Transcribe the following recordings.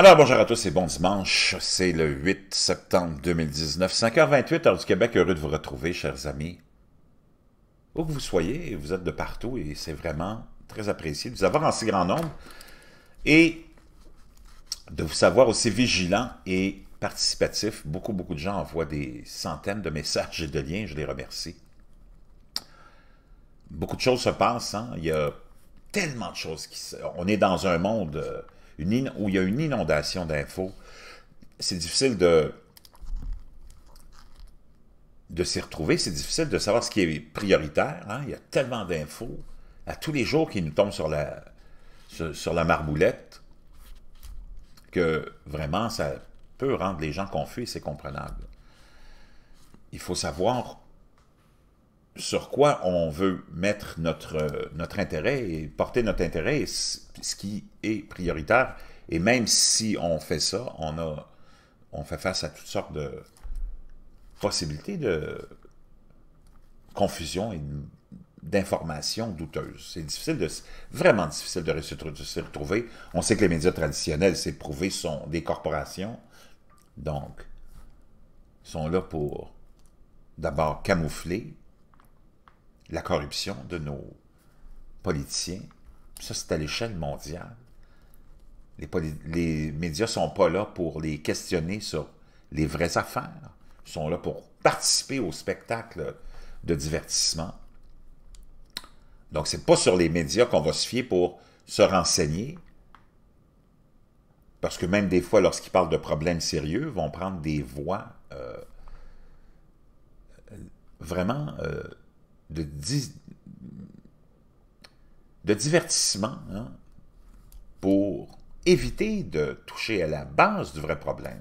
Alors, bonjour à tous et bon dimanche. C'est le 8 septembre 2019, 5h28, heure du Québec. Heureux de vous retrouver, chers amis. Où que vous soyez, vous êtes de partout et c'est vraiment très apprécié de vous avoir en si grand nombre et de vous savoir aussi vigilant et participatif. Beaucoup, beaucoup de gens envoient des centaines de messages et de liens. Je les remercie. Beaucoup de choses se passent. Hein? Il y a tellement de choses qui... On est dans un monde... Euh, où il y a une inondation d'infos, c'est difficile de, de s'y retrouver, c'est difficile de savoir ce qui est prioritaire. Hein. Il y a tellement d'infos à tous les jours qui nous tombent sur la, sur, la marboulette que vraiment ça peut rendre les gens confus et c'est comprenable. Il faut savoir sur quoi on veut mettre notre, notre intérêt et porter notre intérêt, ce qui est prioritaire. Et même si on fait ça, on, a, on fait face à toutes sortes de possibilités de confusion et d'informations douteuses. C'est difficile de, vraiment difficile de se retrouver. On sait que les médias traditionnels, c'est prouvé, sont des corporations. Donc, sont là pour d'abord camoufler la corruption de nos politiciens. Ça, c'est à l'échelle mondiale. Les, les médias ne sont pas là pour les questionner sur les vraies affaires. Ils sont là pour participer au spectacle de divertissement. Donc, ce n'est pas sur les médias qu'on va se fier pour se renseigner, parce que même des fois, lorsqu'ils parlent de problèmes sérieux, vont prendre des voix euh, vraiment euh, de, divertissement hein, pour éviter de toucher à la base du vrai problème,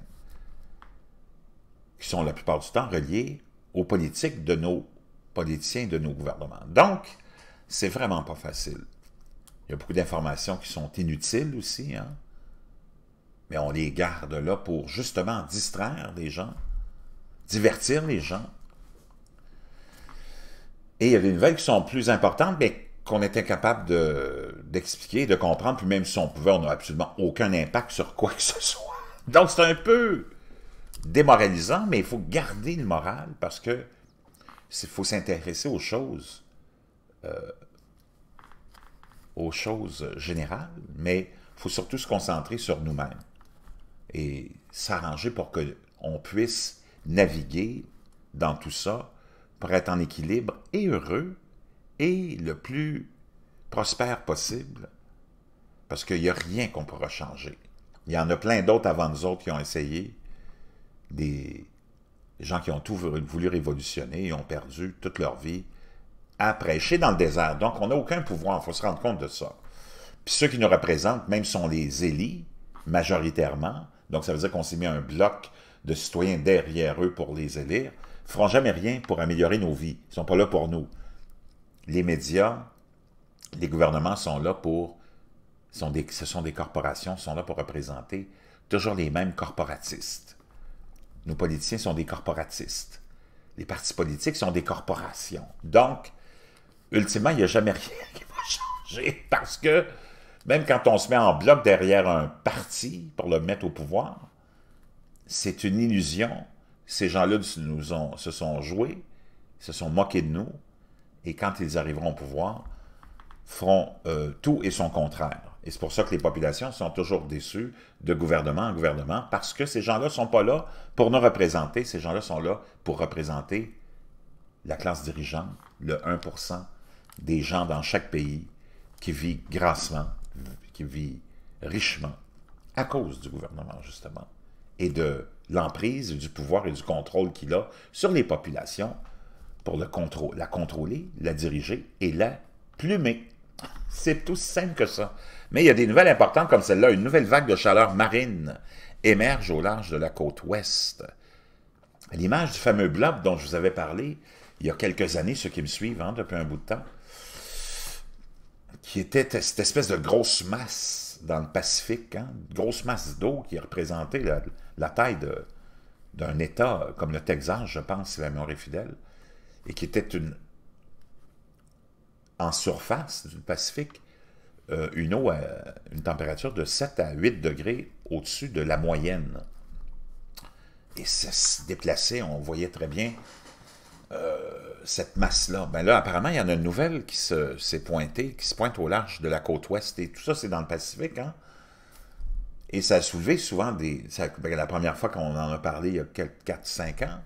qui sont la plupart du temps reliés aux politiques de nos politiciens de nos gouvernements. Donc, c'est vraiment pas facile. Il y a beaucoup d'informations qui sont inutiles aussi, hein, mais on les garde là pour justement distraire les gens, divertir les gens, et il y a des nouvelles qui sont plus importantes, mais qu'on est incapable d'expliquer, de, comprendre, puis même si on pouvait, on n'a absolument aucun impact sur quoi que ce soit. Donc c'est un peu démoralisant, mais il faut garder le moral parce que il faut s'intéresser aux choses, euh, aux choses générales, mais il faut surtout se concentrer sur nous-mêmes et s'arranger pour qu'on puisse naviguer dans tout ça pour être en équilibre et heureux et le plus prospère possible. Parce qu'il n'y a rien qu'on pourra changer. Il y en a plein d'autres avant nous autres qui ont essayé, des gens qui ont tout voulu révolutionner et ont perdu toute leur vie à prêcher dans le désert. Donc, on n'a aucun pouvoir, il faut se rendre compte de ça. Puis ceux qui nous représentent, même sont les élis, majoritairement, donc ça veut dire qu'on s'est mis un bloc de citoyens derrière eux pour les élire, feront jamais rien pour améliorer nos vies. Ils ne sont pas là pour nous. Les médias, les gouvernements sont là pour... Ce sont des corporations, sont là pour représenter toujours les mêmes corporatistes. Nos politiciens sont des corporatistes. Les partis politiques sont des corporations. Donc, ultimement, il n'y a jamais rien qui va changer parce que même quand on se met en bloc derrière un parti pour le mettre au pouvoir, c'est une illusion ces gens-là se sont joués, se sont moqués de nous, et quand ils arriveront au pouvoir, feront euh, tout et son contraire. Et c'est pour ça que les populations sont toujours déçues de gouvernement en gouvernement, parce que ces gens-là ne sont pas là pour nous représenter, ces gens-là sont là pour représenter la classe dirigeante, le 1% des gens dans chaque pays qui vit grassement, qui vit richement, à cause du gouvernement, justement, et de l'emprise du pouvoir et du contrôle qu'il a sur les populations pour la contrôler, la diriger et la plumer. C'est tout simple que ça. Mais il y a des nouvelles importantes comme celle-là. Une nouvelle vague de chaleur marine émerge au large de la côte ouest. L'image du fameux blob dont je vous avais parlé il y a quelques années, ceux qui me suivent hein, depuis un bout de temps, qui était cette espèce de grosse masse dans le Pacifique, hein, grosse masse d'eau qui représentait la, la taille d'un État comme le Texas, je pense, si la mémoire est fidèle, et qui était une, en surface du Pacifique, euh, une eau à une température de 7 à 8 degrés au-dessus de la moyenne. Et ça se déplaçait, on voyait très bien euh, cette masse-là. Ben là, apparemment, il y en a une nouvelle qui s'est pointée, qui se pointe au large de la côte ouest. Et tout ça, c'est dans le Pacifique, hein? Et ça a soulevé souvent des... Ben, la première fois qu'on en a parlé, il y a 4-5 ans,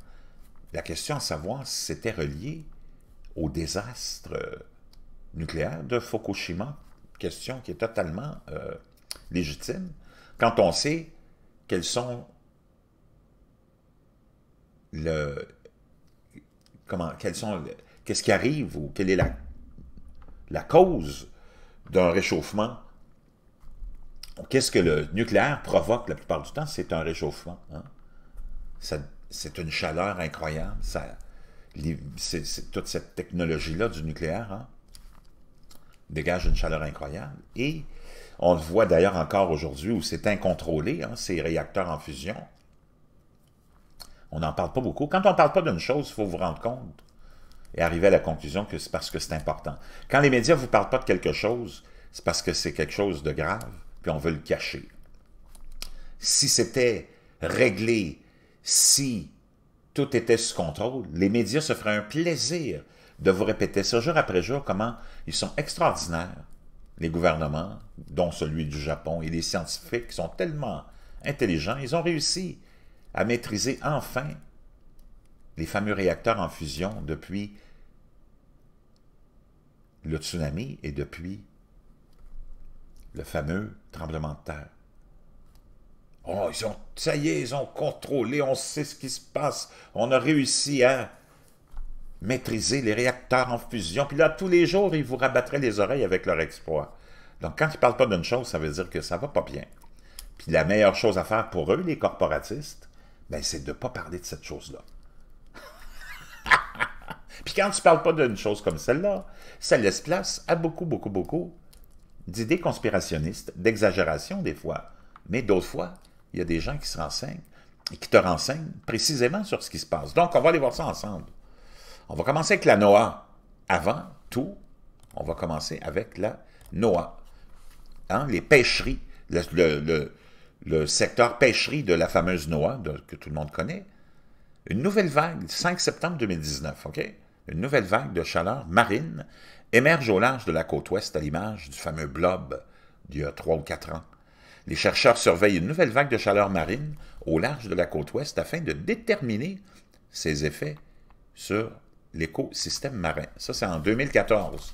la question à savoir si c'était relié au désastre euh, nucléaire de Fukushima, question qui est totalement euh, légitime, quand on sait quels sont le comment quels sont qu'est-ce qui arrive ou quelle est la, la cause d'un réchauffement? Qu'est-ce que le nucléaire provoque la plupart du temps? C'est un réchauffement. Hein? C'est une chaleur incroyable. C'est toute cette technologie-là du nucléaire hein, dégage une chaleur incroyable. Et on le voit d'ailleurs encore aujourd'hui où c'est incontrôlé, hein, ces réacteurs en fusion. On n'en parle pas beaucoup. Quand on ne parle pas d'une chose, il faut vous rendre compte et arriver à la conclusion que c'est parce que c'est important. Quand les médias ne vous parlent pas de quelque chose, c'est parce que c'est quelque chose de grave, puis on veut le cacher. Si c'était réglé, si tout était sous contrôle, les médias se feraient un plaisir de vous répéter ça jour après jour, comment ils sont extraordinaires, les gouvernements, dont celui du Japon, et les scientifiques qui sont tellement intelligents, ils ont réussi à maîtriser enfin les fameux réacteurs en fusion depuis le tsunami et depuis le fameux tremblement de terre. Oh, ils ont, ça y est, ils ont contrôlé, on sait ce qui se passe, on a réussi à maîtriser les réacteurs en fusion. Puis là, tous les jours, ils vous rabattraient les oreilles avec leur exploit. Donc, quand ils ne parlent pas d'une chose, ça veut dire que ça va pas bien. Puis la meilleure chose à faire pour eux, les corporatistes, ben, c'est de ne pas parler de cette chose-là. Puis quand tu ne parles pas d'une chose comme celle-là, ça laisse place à beaucoup, beaucoup, beaucoup d'idées conspirationnistes, d'exagération des fois. Mais d'autres fois, il y a des gens qui se renseignent et qui te renseignent précisément sur ce qui se passe. Donc, on va aller voir ça ensemble. On va commencer avec la Noah. Avant tout, on va commencer avec la Noah. Hein, les pêcheries, le, secteur pêcherie de la fameuse Noah, que tout le monde connaît. Une nouvelle vague, 5 septembre 2019, OK? Une nouvelle vague de chaleur marine émerge au large de la côte ouest à l'image du fameux blob d'il y a 3 ou 4 ans. Les chercheurs surveillent une nouvelle vague de chaleur marine au large de la côte ouest afin de déterminer ses effets sur l'écosystème marin. Ça, c'est en 2014.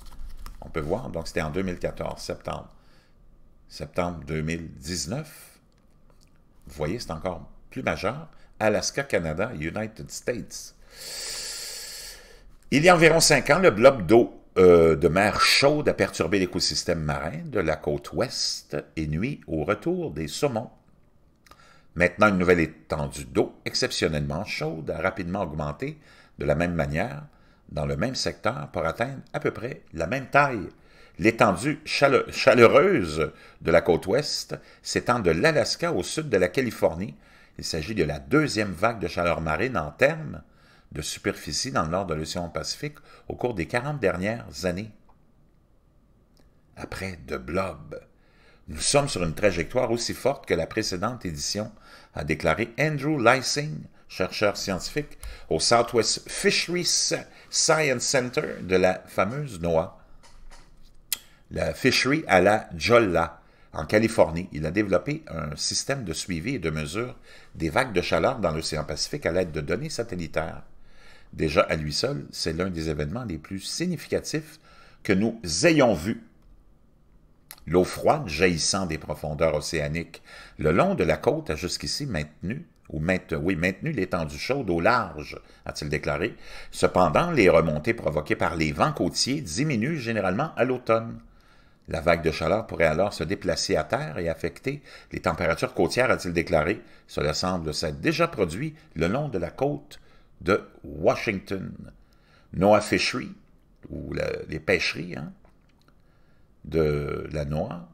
On peut voir, donc c'était en 2014, septembre. Septembre 2019. Vous voyez, c'est encore plus majeur. Alaska, Canada, United States. Il y a environ cinq ans, le bloc d'eau euh, de mer chaude a perturbé l'écosystème marin de la côte ouest et nuit au retour des saumons. Maintenant, une nouvelle étendue d'eau exceptionnellement chaude a rapidement augmenté de la même manière dans le même secteur pour atteindre à peu près la même taille. L'étendue chaleureuse de la côte ouest s'étend de l'Alaska au sud de la Californie. Il s'agit de la deuxième vague de chaleur marine en termes de superficie dans le nord de l'océan Pacifique au cours des 40 dernières années. Après de blob, nous sommes sur une trajectoire aussi forte que la précédente édition, a déclaré Andrew Lysing, chercheur scientifique au Southwest Fisheries Science Center de la fameuse NOAA. La fishery à la Jolla, en Californie. Il a développé un système de suivi et de mesure des vagues de chaleur dans l'océan Pacifique à l'aide de données satellitaires. Déjà à lui seul, c'est l'un des événements les plus significatifs que nous ayons vus. L'eau froide jaillissant des profondeurs océaniques le long de la côte a jusqu'ici maintenu ou oui, maintenu l'étendue chaude au large, a-t-il déclaré. Cependant, les remontées provoquées par les vents côtiers diminuent généralement à l'automne. La vague de chaleur pourrait alors se déplacer à terre et affecter les températures côtières, a-t-il déclaré. Cela semble s'être déjà produit le long de la côte de Washington. Noah Fishery, ou les pêcheries hein, de la noix,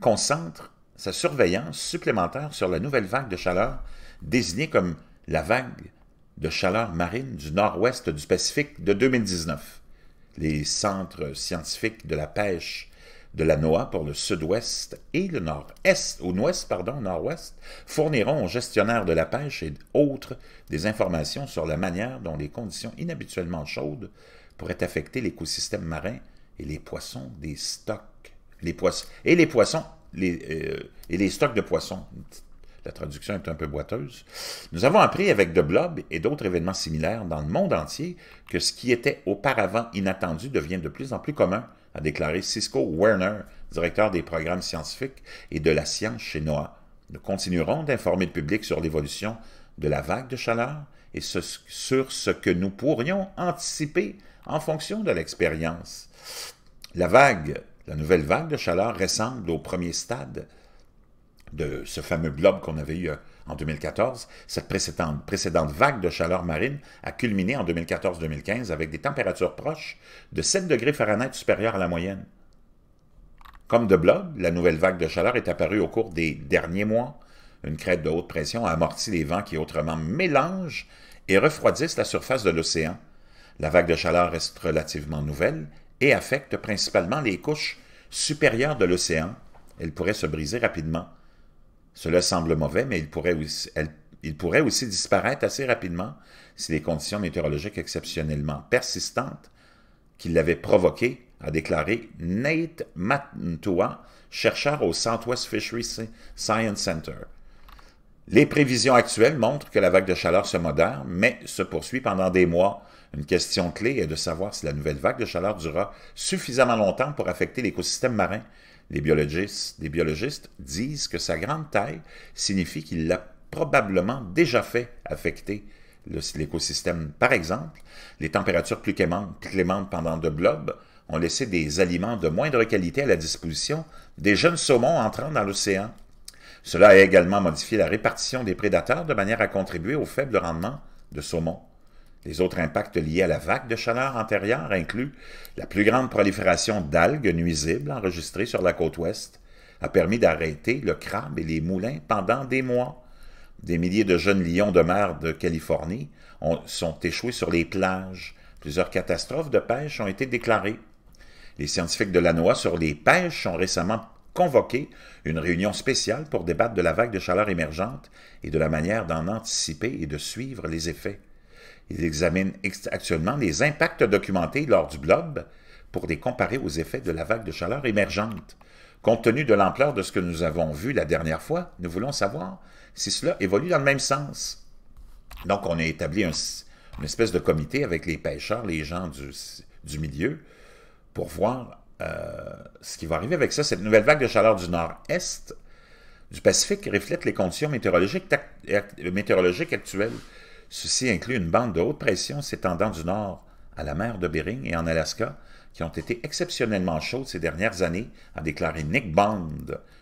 concentre sa surveillance supplémentaire sur la nouvelle vague de chaleur désignée comme la vague de chaleur marine du nord-ouest du Pacifique de 2019. Les centres scientifiques de la pêche de la NOAA pour le sud-ouest et le nord-est, ou nord-ouest, pardon, nord-ouest, fourniront aux gestionnaires de la pêche et autres des informations sur la manière dont les conditions inhabituellement chaudes pourraient affecter l'écosystème marin et les poissons des stocks. Les poissons, euh, et les stocks de poissons. La traduction est un peu boiteuse. Nous avons appris avec The Blob et d'autres événements similaires dans le monde entier que ce qui était auparavant inattendu devient de plus en plus commun, a déclaré Cisco Werner, directeur des programmes scientifiques et de la science chez NOAA. Nous continuerons d'informer le public sur l'évolution de la vague de chaleur et sur ce que nous pourrions anticiper en fonction de l'expérience. La vague, la nouvelle vague de chaleur ressemble au premier stade de ce fameux blob qu'on avait eu euh, en 2014. Cette précédente, vague de chaleur marine a culminé en 2014-2015 avec des températures proches de 7 degrés Fahrenheit supérieures à la moyenne. Comme de blob, la nouvelle vague de chaleur est apparue au cours des derniers mois. Une crête de haute pression a amorti les vents qui autrement mélangent et refroidissent la surface de l'océan. La vague de chaleur reste relativement nouvelle et affecte principalement les couches supérieures de l'océan. Elle pourrait se briser rapidement. Cela semble mauvais, mais il pourrait, aussi, disparaître assez rapidement si les conditions météorologiques exceptionnellement persistantes qui l'avaient provoqué, a déclaré Nate Matua, chercheur au Southwest Fisheries Science Center. Les prévisions actuelles montrent que la vague de chaleur se modère, mais se poursuit pendant des mois. Une question clé est de savoir si la nouvelle vague de chaleur durera suffisamment longtemps pour affecter l'écosystème marin les biologistes, disent que sa grande taille signifie qu'il l'a probablement déjà fait affecter l'écosystème. Par exemple, les températures plus clémentes, pendant de blobs ont laissé des aliments de moindre qualité à la disposition des jeunes saumons entrant dans l'océan. Cela a également modifié la répartition des prédateurs de manière à contribuer au faible rendement de saumon. Les autres impacts liés à la vague de chaleur antérieure incluent la plus grande prolifération d'algues nuisibles enregistrées sur la côte ouest, a permis d'arrêter le crabe et les moulins pendant des mois. Des milliers de jeunes lions de mer de Californie ont, sont échoués sur les plages. Plusieurs catastrophes de pêche ont été déclarées. Les scientifiques de la NOAA sur les pêches ont récemment convoqué une réunion spéciale pour débattre de la vague de chaleur émergente et de la manière d'en anticiper et de suivre les effets. Ils examinent actuellement les impacts documentés lors du blob pour les comparer aux effets de la vague de chaleur émergente. Compte tenu de l'ampleur de ce que nous avons vu la dernière fois, nous voulons savoir si cela évolue dans le même sens. Donc, on a établi un, une espèce de comité avec les pêcheurs, les gens du, milieu, pour voir euh, ce qui va arriver avec ça. Cette nouvelle vague de chaleur du nord-est du Pacifique reflète les conditions météorologiques, météorologiques actuelles Ceci inclut une bande de haute pression s'étendant du nord à la mer de Bering et en Alaska, qui ont été exceptionnellement chaudes ces dernières années, a déclaré Nick Bond,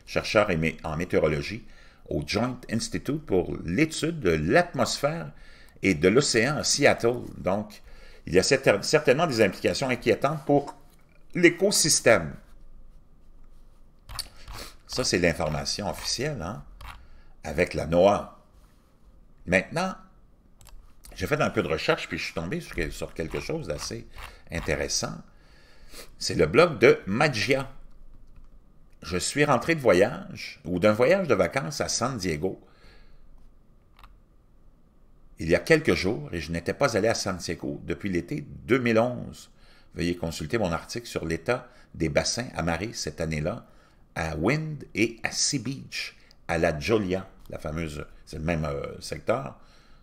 chercheur en météorologie au Joint Institute pour l'étude de l'atmosphère et de l'océan à Seattle. Donc, il y a certainement des implications inquiétantes pour l'écosystème. Ça, c'est l'information officielle, hein, avec la NOAA. Maintenant, j'ai fait un peu de recherche, puis je suis tombé sur, quelque chose d'assez intéressant. C'est le blog de Magia. Je suis rentré de voyage, ou d'un voyage de vacances à San Diego, il y a quelques jours, et je n'étais pas allé à San Diego depuis l'été 2011. Veuillez consulter mon article sur l'état des bassins amarrés cette année-là à Wind et à Sea Beach, à la Jolia, la fameuse, c'est le même euh, secteur,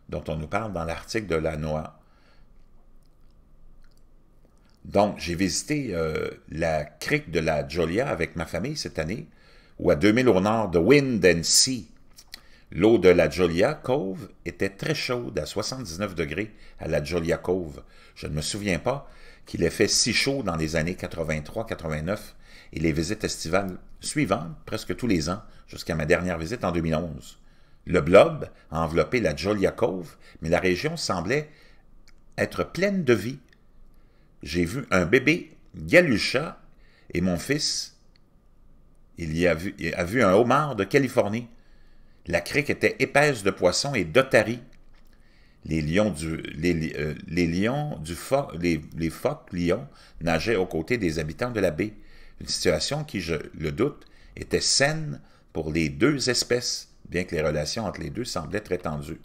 dont on nous parle dans l'article de la NOAA. Donc, j'ai visité euh, la crique de la Jolia avec ma famille cette année, ou à 2000 au nord de Wind and Sea. L'eau de la Jolia Cove était très chaude, à 79 degrés à la Jolia Cove. Je ne me souviens pas qu'il ait fait si chaud dans les années 83-89 et les visites estivales suivantes, presque tous les ans, jusqu'à ma dernière visite en 2011. Le blob a enveloppé la Jolia Cove, mais la région semblait être pleine de vie. J'ai vu un bébé galucha et mon fils, il y a vu, un homard de Californie. La crique était épaisse de poissons et d'otaries. Les lions du, euh, les phoques lions nageaient aux côtés des habitants de la baie. Une situation qui, je le doute, était saine pour les deux espèces, bien que les relations entre les deux semblaient très tendues.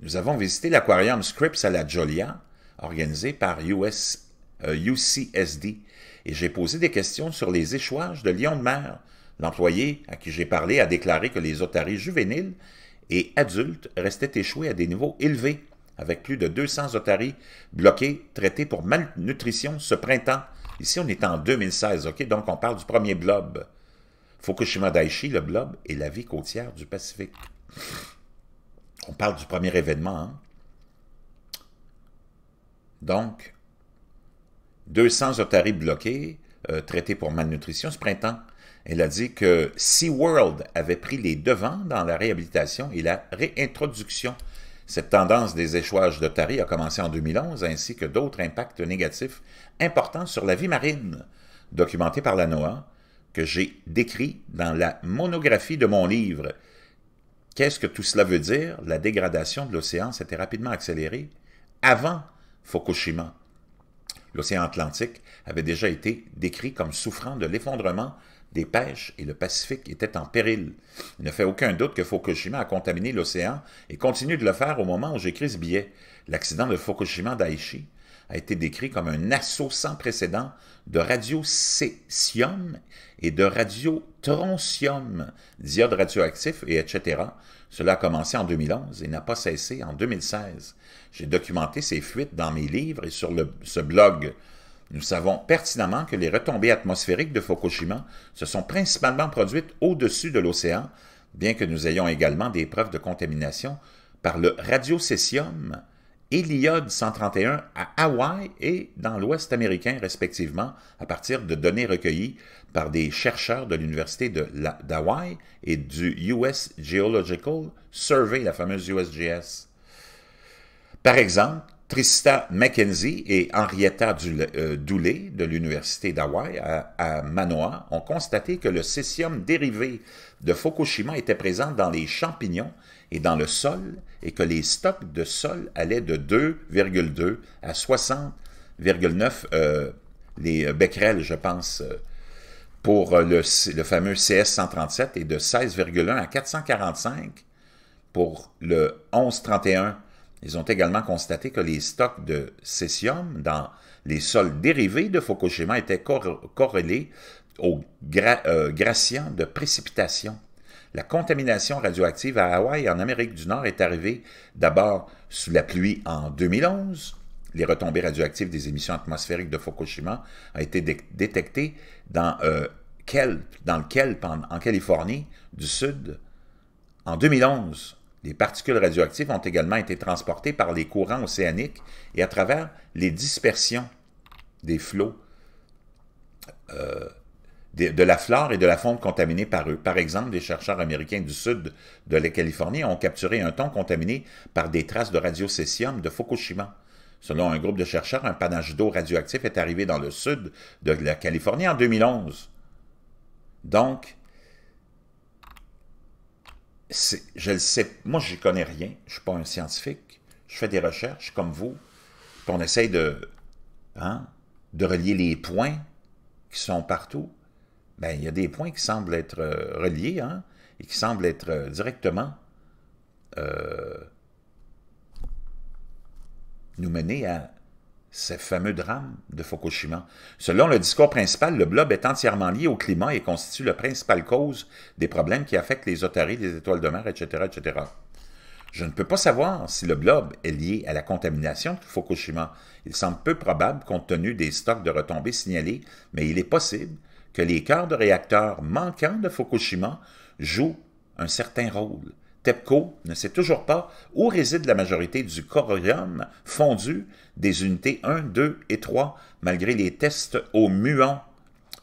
Nous avons visité l'aquarium Scripps à la Jolia, organisé par US, UCSD, euh, et j'ai posé des questions sur les échouages de lions de mer. L'employé à qui j'ai parlé a déclaré que les otaries juvéniles et adultes restaient échoués à des niveaux élevés, avec plus de 200 otaries bloquées, traitées pour malnutrition ce printemps. Ici, on est en 2016, OK? Donc, on parle du premier blob. Fukushima Daiichi, le blob, et la vie côtière du Pacifique. On parle du premier événement. Hein? Donc, 200 otaries bloquées, euh, traitées pour malnutrition ce printemps. Elle a dit que SeaWorld avait pris les devants dans la réhabilitation et la réintroduction. Cette tendance des échouages d'otaries a commencé en 2011, ainsi que d'autres impacts négatifs importants sur la vie marine, documentés par la NOAA, que j'ai décrit dans la monographie de mon livre. Qu'est-ce que tout cela veut dire? La dégradation de l'océan s'était rapidement accélérée avant Fukushima. L'océan Atlantique avait déjà été décrit comme souffrant de l'effondrement des pêches et le Pacifique était en péril. Il ne fait aucun doute que Fukushima a contaminé l'océan et continue de le faire au moment où j'écris ce billet. L'accident de Fukushima Daiichi a été décrit comme un assaut sans précédent de radiocésium et de radiotroncium, d'iode radioactif et etc. Cela a commencé en 2011 et n'a pas cessé en 2016. J'ai documenté ces fuites dans mes livres et sur ce blog. Nous savons pertinemment que les retombées atmosphériques de Fukushima se sont principalement produites au-dessus de l'océan, bien que nous ayons également des preuves de contamination par le radiocésium et l'iode 131 à Hawaï et dans l'Ouest américain, respectivement, à partir de données recueillies par des chercheurs de l'Université d'Hawaï et du US Geological Survey, la fameuse USGS. Par exemple, Trista McKenzie et Henrietta euh, Doulé de l'Université d'Hawaï à, Manoa ont constaté que le césium dérivé de Fukushima était présent dans les champignons et dans le sol et que les stocks de sol allaient de 2,2 à 60,9 euh, les becquerels, je pense, euh, pour le, fameux CS-137 et de 16,1 à 445 pour le 1131 ils ont également constaté que les stocks de césium dans les sols dérivés de Fukushima étaient corrélés au euh, gradient de précipitation. La contamination radioactive à Hawaï en Amérique du Nord est arrivée d'abord sous la pluie en 2011. Les retombées radioactives des émissions atmosphériques de Fukushima ont été détectées dans, euh, Kelp, dans le Kelp en Californie du Sud en 2011. Les particules radioactives ont également été transportées par les courants océaniques et à travers les dispersions des flots euh, de, la flore et de la faune contaminée par eux. Par exemple, des chercheurs américains du sud de la Californie ont capturé un thon contaminé par des traces de radiocésium de Fukushima. Selon un groupe de chercheurs, un panache d'eau radioactif est arrivé dans le sud de la Californie en 2011. Donc, je le sais, moi je connais rien, je suis pas un scientifique, je fais des recherches comme vous, puis on essaye de, hein, de relier les points qui sont partout. Ben, il y a des points qui semblent être euh, reliés, hein, et qui semblent être euh, directement euh, nous mener à ce fameux drame de Fukushima. Selon le discours principal, le blob est entièrement lié au climat et constitue la principale cause des problèmes qui affectent les otaries, les étoiles de mer, etc., etc. Je ne peux pas savoir si le blob est lié à la contamination de Fukushima. Il semble peu probable compte tenu des stocks de retombées signalés, mais il est possible que les cœurs de réacteurs manquants de Fukushima jouent un certain rôle. TEPCO ne sait toujours pas où réside la majorité du corium fondu des unités 1, 2 et 3, malgré les tests au muon.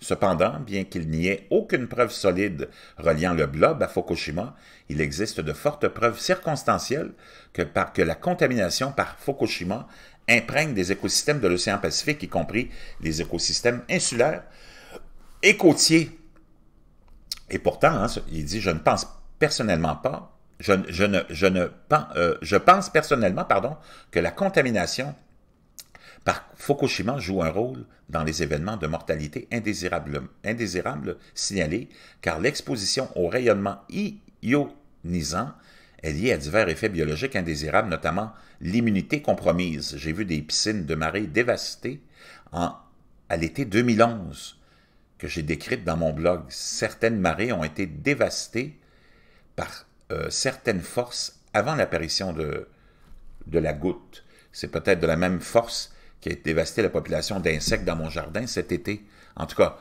Cependant, bien qu'il n'y ait aucune preuve solide reliant le blob à Fukushima, il existe de fortes preuves circonstancielles que, par, que la contamination par Fukushima imprègne des écosystèmes de l'océan Pacifique, y compris les écosystèmes insulaires et. Et pourtant, hein, il dit, je ne pense personnellement pas je, ne, euh, pense personnellement pardon, que la contamination Par Fukushima joue un rôle dans les événements de mortalité indésirable, indésirable signalés, car l'exposition au rayonnement ionisant est liée à divers effets biologiques indésirables, notamment l'immunité compromise. J'ai vu des piscines de marée dévastées en, à l'été 2011 que j'ai décrites dans mon blog. Certaines marées ont été dévastées par euh, certaines forces avant l'apparition de, de la goutte. C'est peut-être de la même force qui a dévasté la population d'insectes dans mon jardin cet été. En tout cas,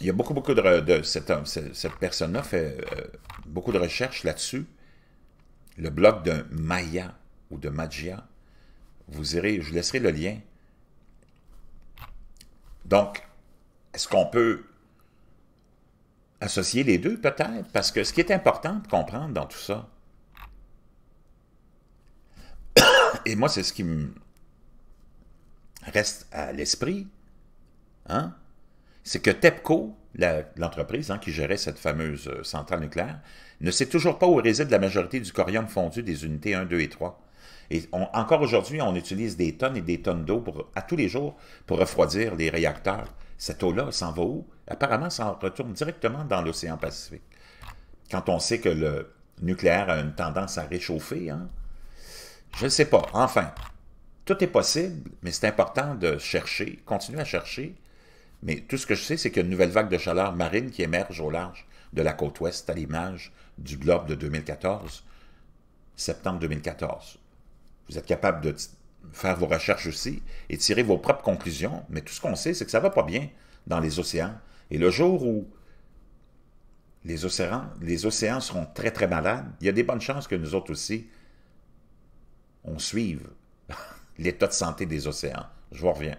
il y a beaucoup, beaucoup de... cette, cette personne-là fait euh, beaucoup de recherches là-dessus. Le blog de Maya ou de Magia, vous irez, je vous laisserai le lien. Donc, est-ce qu'on peut associer les deux, peut-être? Parce que ce qui est important de comprendre dans tout ça, et moi, c'est ce qui me reste à l'esprit, hein? c'est que TEPCO, l'entreprise hein, qui gérait cette fameuse euh, centrale nucléaire, ne sait toujours pas où réside la majorité du corium fondu des unités 1, 2 et 3. Et encore aujourd'hui, on utilise des tonnes et des tonnes d'eau à tous les jours pour refroidir les réacteurs. Cette eau-là s'en va où? Apparemment, ça retourne directement dans l'océan Pacifique. Quand on sait que le nucléaire a une tendance à réchauffer, hein? je ne sais pas. Enfin, tout est possible, mais c'est important de chercher, continuer à chercher. Mais tout ce que je sais, c'est qu'il y a une nouvelle vague de chaleur marine qui émerge au large de la côte ouest à l'image du globe de 2014, septembre 2014. Vous êtes capable de faire vos recherches aussi et tirer vos propres conclusions, mais tout ce qu'on sait, c'est que ça ne va pas bien dans les océans. Et le jour où les océans, les océans seront très, très malades, il y a des bonnes chances que nous autres aussi, on suive l'état de santé des océans. Je vous reviens.